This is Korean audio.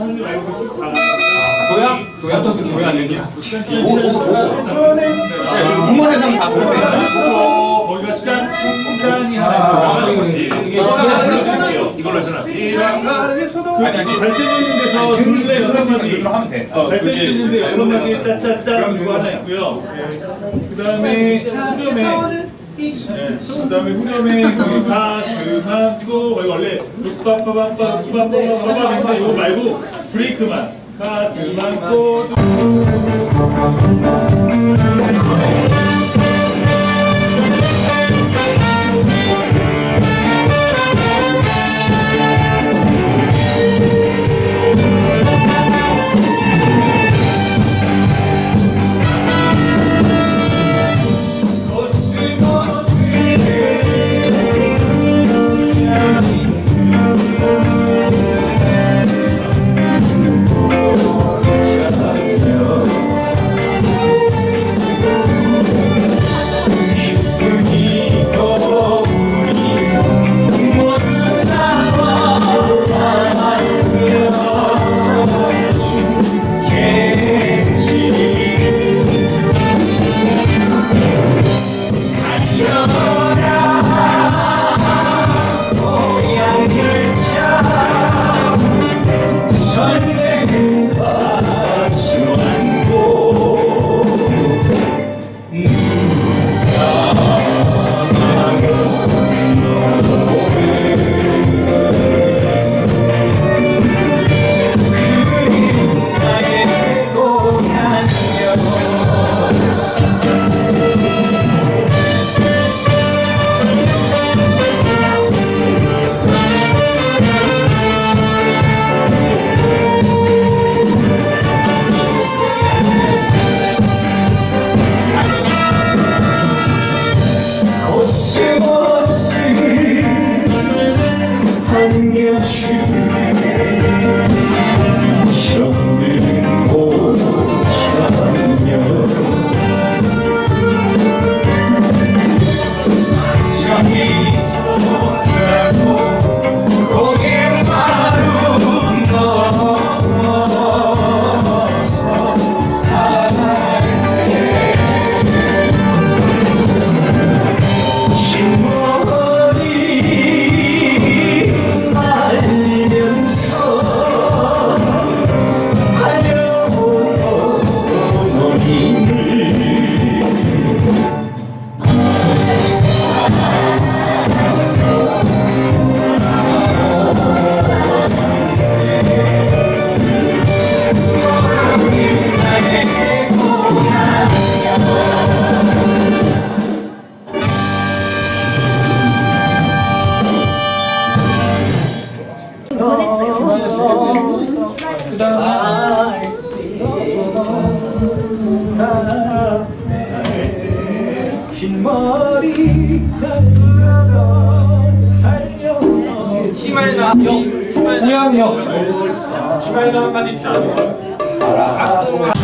하지 말고 쭉 가. 도야? 도야 또 도야 아니냐? 오 오오 부모대상 다 볼때 거기가 짠, 짠이 하나 있고 이게 이걸로 했잖아. 아니 아니 잘생긴 데서 둘레 여섯 마디 이걸로 하면 돼. 잘생긴 데 여섯 마디 짜짜짜 이거 하나 있고요. 그 다음에 후렴에 그 다음에 후렴에 거기 가스만 고 거기 원래 룩빠빠빠빠 룩빠빠빠빠 이거 말고 브레이크만 가스만 고 치말가 형 치말가 우양형. 신발가 한마디 있잖아.